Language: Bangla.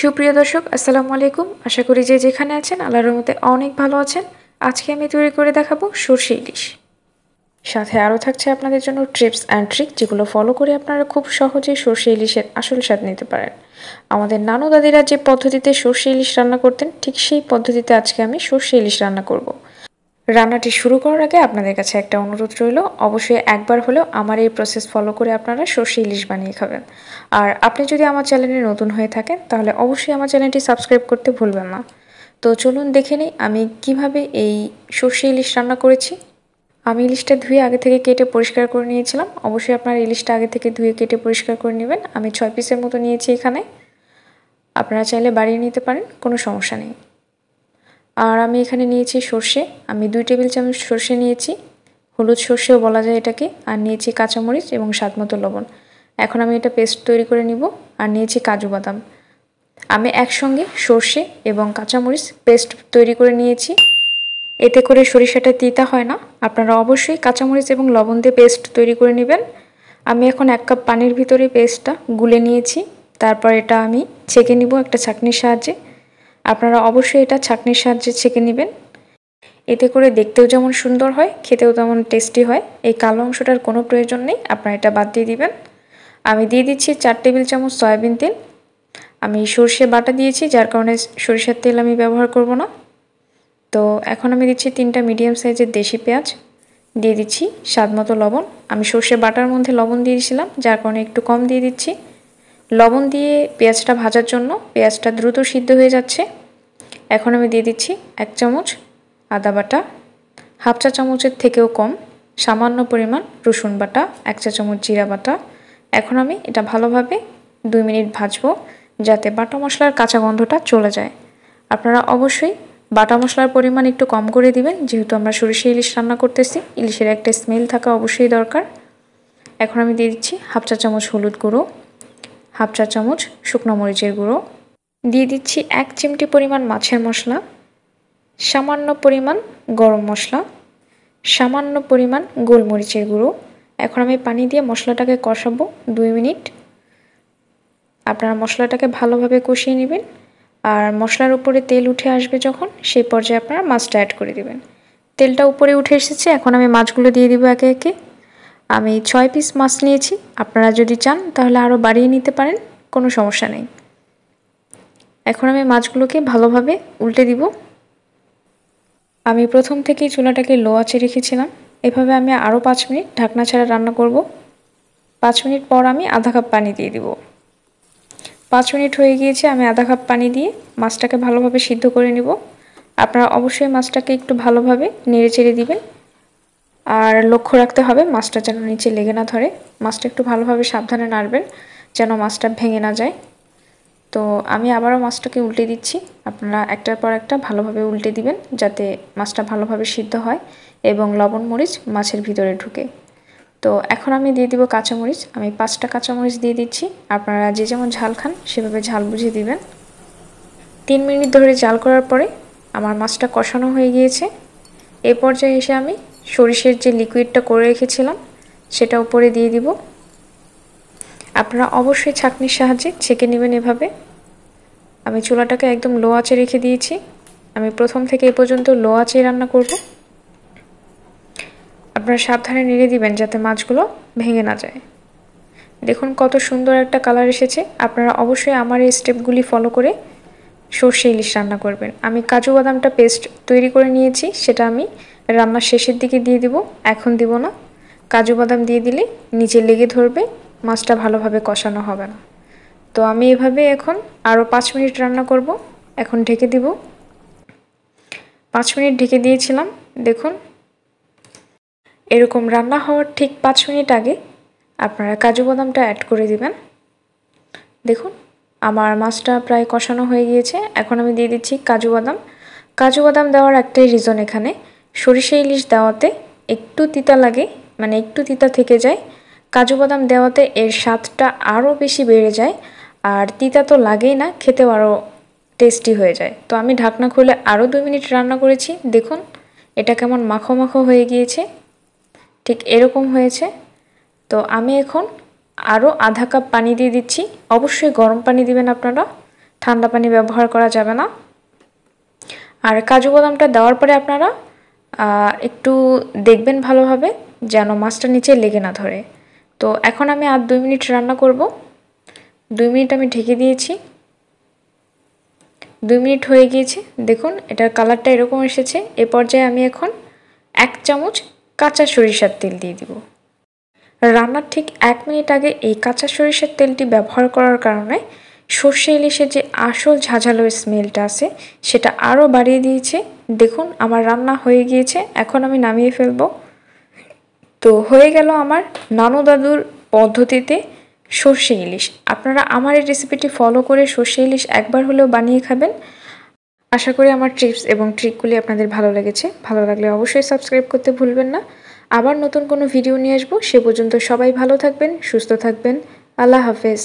সুপ্রিয় দর্শক, আসসালামু আলাইকুম। আশা করি যে যেখানে আছেন, আল্লাহর মতে অনেক ভালো আছেন। আজকে আমি তৈরি করে দেখাবো সর্ষে ইলিশ। সাথে আরও থাকছে আপনাদের জন্য ট্রিপস অ্যান্ড ট্রিক, যেগুলো ফলো করে আপনারা খুব সহজে সর্ষে ইলিশের আসল স্বাদ নিতে পারেন। আমাদের নানু দাদিরা যে পদ্ধতিতে সর্ষে ইলিশ রান্না করতেন, ঠিক সেই পদ্ধতিতে আজকে আমি সর্ষে ইলিশ রান্না করব। রান্নাটি শুরু করার আগে আপনাদের কাছে একটা অনুরোধ রইল। অবশ্যই একবার হলেও আমার এই প্রসেস ফলো করে আপনারা সর্ষে ইলিশ বানিয়ে খাবেন। আর আপনি যদি আমার চ্যানেলে নতুন হয়ে থাকেন, তাহলে অবশ্যই আমার চ্যানেলটি সাবস্ক্রাইব করতে ভুলবেন না। তো চলুন দেখে নিই আমি কীভাবে এই সর্ষে ইলিশ রান্না করেছি। আমি ইলিশটা ধুয়ে আগে থেকে কেটে পরিষ্কার করে নিয়েছিলাম। অবশ্যই আপনার ইলিশটা আগে থেকে ধুয়ে কেটে পরিষ্কার করে নেবেন। আমি ছয় পিসের মতো নিয়েছি এখানে। আপনারা চাইলে বাড়িয়ে নিতে পারেন, কোনো সমস্যা নেই। আর আমি এখানে নিয়েছি সর্ষে। আমি দুই টেবিল চামচ সর্ষে নিয়েছি। হলুদ সর্ষেও বলা যায় এটাকে। আর নিয়েছি কাঁচামরিচ এবং স্বাদ মতো লবণ। এখন আমি এটা পেস্ট তৈরি করে নিব। আর নিয়েছি কাজু বাদাম। আমি একসঙ্গে সর্ষে এবং কাঁচামরিচ পেস্ট তৈরি করে নিয়েছি। এতে করে সরিষাটা তিতা হয় না। আপনারা অবশ্যই কাঁচামরিচ এবং লবণ দিয়ে পেস্ট তৈরি করে নেবেন। আমি এখন এক কাপ পানির ভিতরে পেস্টটা গুলে নিয়েছি। তারপর এটা আমি ছেঁকে নিব একটা ছাঁকনির সাহায্যে। আপনারা অবশ্যই এটা ছাঁকনির সাহায্যে ছেঁকে নেবেন। এতে করে দেখতেও যেমন সুন্দর হয়, খেতেও তেমন টেস্টি হয়। এই কালো অংশটার কোনো প্রয়োজন নেই, আপনারা এটা বাদ দিয়ে দিবেন। আমি দিয়ে দিচ্ছি চার টেবিল চামচ সয়াবিন তেল। আমি সর্ষে বাটা দিয়েছি, যার কারণে সরিষার তেল আমি ব্যবহার করব না। তো এখন আমি দিচ্ছি তিনটা মিডিয়াম সাইজের দেশি পেঁয়াজ। দিয়ে দিচ্ছি স্বাদ মতো লবণ। আমি সর্ষে বাটার মধ্যে লবণ দিয়েছিলাম যার কারণে একটু কম দিয়ে দিচ্ছি। লবণ দিয়ে পেঁয়াজটা ভাজার জন্য পেঁয়াজটা দ্রুত সিদ্ধ হয়ে যাচ্ছে। এখন আমি দিয়ে দিচ্ছি এক চামচ আদা বাটা, হাফ চা চামচের থেকেও কম, সামান্য পরিমাণ রসুন বাটা, এক চা চামচ জিরা বাটা। এখন আমি এটা ভালোভাবে দুই মিনিট ভাজবো যাতে বাটা মশলার কাঁচা গন্ধটা চলে যায়। আপনারা অবশ্যই বাটা মশলার পরিমাণ একটু কম করে দিবেন, যেহেতু আমরা সরিষা ইলিশ রান্না করতেছি, ইলিশের একটা স্মেল থাকা অবশ্যই দরকার। এখন আমি দিয়ে দিচ্ছি হাফ চা চামচ হলুদ গুঁড়ো হাফ চা চামচ শুকনো মরিচের গুঁড়ো। দিয়ে দিচ্ছি এক চিমটি পরিমাণ মাছের মশলা। সামান্য পরিমাণ গরম মশলা। সামান্য পরিমাণ গোলমরিচের গুঁড়ো। এখন আমি পানি দিয়ে মশলাটাকে কষাবো দুই মিনিট। আপনারা মশলাটাকে ভালোভাবে কষিয়ে নেবেন। আর মশলার উপরে তেল উঠে আসবে যখন সেই পর্যায়ে আপনারা মাছটা অ্যাড করে দেবেন। তেলটা উপরে উঠে এসেছে, এখন আমি মাছগুলো দিয়ে দিব একে একে। আমি ছয় পিস মাছ নিয়েছি। আপনারা যদি চান, তাহলে আরও বাড়িয়ে নিতে পারেন, কোনো সমস্যা নেই। এখন আমি মাছগুলোকে ভালোভাবে উল্টে দিব। আমি প্রথম থেকেই চুলাটাকে লো আঁচে রেখেছিলাম। এভাবে আমি আরও পাঁচ মিনিট ঢাকনা ছাড়া রান্না করব। পাঁচ মিনিট পর আমি আধা কাপ পানি দিয়ে দিব। পাঁচ মিনিট হয়ে গিয়েছে, আমি আধা কাপ পানি দিয়ে মাছটাকে ভালোভাবে সিদ্ধ করে নিব। আপনারা অবশ্যই মাছটাকে একটু ভালোভাবে নেড়ে চেড়ে দিবেন। আর লক্ষ্য রাখতে হবে, মাছটা যেন নিচে লেগে না ধরে। মাছটা একটু ভালোভাবে সাবধানে নাড়বেন, যেন মাছটা ভেঙে না যায়। তো আমি আবারও মাছটাকে উল্টে দিচ্ছি। আপনারা একটার পর একটা ভালোভাবে উল্টে দিবেন, যাতে মাছটা ভালোভাবে সিদ্ধ হয় এবং লবণ মরিচ মাছের ভিতরে ঢুকে। তো এখন আমি দিয়ে দিব কাঁচামরিচ। আমি পাঁচটা কাঁচামরিচ দিয়ে দিচ্ছি। আপনারা যে যেমন ঝাল খান, সেভাবে ঝাল বুঝে দিবেন। তিন মিনিট ধরে জাল করার পরে আমার মাছটা কষানো হয়ে গিয়েছে। এ পর্যায়ে এসে আমি সরিষের যে লিকুইডটা করে রেখেছিলাম, সেটা উপরে দিয়ে দিব। আপনারা অবশ্যই ছাঁকনির সাহায্যে ছেঁকে নেবেন এভাবে। আমি চুলাটাকে একদম লো আঁচে রেখে দিয়েছি। আমি প্রথম থেকে এ পর্যন্ত লো আঁচে রান্না করব। আপনারা সাবধানে নেড়ে দিবেন যাতে মাছগুলো ভেঙে না যায়। দেখুন কত সুন্দর একটা কালার এসেছে। আপনারা অবশ্যই আমার এই স্টেপগুলি ফলো করে সর্ষে ইলিশ রান্না করবেন। আমি কাজু বাদামটা পেস্ট তৈরি করে নিয়েছি, সেটা আমি রান্নার শেষের দিকে দিয়ে দিব, এখন দিব না। কাজু বাদাম দিয়ে দিলে নিচে লেগে ধরবে, মাছটা ভালোভাবে কষানো হবে না। তো আমি এভাবে এখন আরও পাঁচ মিনিট রান্না করব, এখন ঢেকে দিব। পাঁচ মিনিট ঢেকে দিয়েছিলাম, দেখুন। এরকম রান্না হওয়ার ঠিক পাঁচ মিনিট আগে আপনারা কাজু বাদামটা অ্যাড করে দিবেন। দেখুন, আমার মাছটা প্রায় কষানো হয়ে গিয়েছে। এখন আমি দিয়ে দিচ্ছি কাজু বাদাম। কাজু বাদাম দেওয়ার একটাই রিজন এখানে। সরিষা ইলিশ দেওয়াতে একটু তিতা লাগে মানে একটু তিতা থেকে যায়। কাজু বাদাম দেওয়াতে এর স্বাদটা আরও বেশি বেড়ে যায়, আর তিতা তো লাগেই না, খেতেও আরও টেস্টি হয়ে যায়। তো আমি ঢাকনা খুলে আরও দুই মিনিট রান্না করেছি, দেখুন, এটা কেমন মাখো মাখো হয়ে গিয়েছে। ঠিক এরকম হয়েছে। তো আমি এখন আরও আধা কাপ পানি দিয়ে দিচ্ছি। অবশ্যই গরম পানি দিবেন আপনারা, ঠান্ডা পানি ব্যবহার করা যাবে না। আর কাজু বাদামটা দেওয়ার পরে আপনারা একটু দেখবেন ভালোভাবে যেন মাছটা নিচে লেগে না ধরে। তো এখন আমি আর দুই মিনিট রান্না করব। দুই মিনিট আমি ঢেকে দিয়েছি। দুই মিনিট হয়ে গিয়েছে। দেখুন, এটার কালারটা এরকম এসেছে। এ পর্যায়ে আমি এখন এক চামচ কাঁচা সরিষার তেল দিয়ে দিব। রান্নার ঠিক এক মিনিট আগে এই কাঁচা সরিষার তেলটি ব্যবহার করার কারণে সর্ষে ইলিশের যে আসল ঝাঝালো স্মেলটা আছে, সেটা আরও বাড়িয়ে দিয়েছে। দেখুন, আমার রান্না হয়ে গিয়েছে, এখন আমি নামিয়ে ফেলব। তো হয়ে গেল আমার নানু দাদুর পদ্ধতিতে সর্ষে ইলিশ। আপনারা আমার এই রেসিপিটি ফলো করে সর্ষে ইলিশ একবার হলেও বানিয়ে খাবেন। আশা করি আমার ট্রিপস এবং ট্রিকগুলি আপনাদের ভালো লেগেছে। ভালো লাগলে অবশ্যই সাবস্ক্রাইব করতে ভুলবেন না। আবার নতুন কোনো ভিডিও নিয়ে আসব। সে পর্যন্ত সবাই ভালো থাকবেন, সুস্থ থাকবেন। আল্লাহ হাফেজ।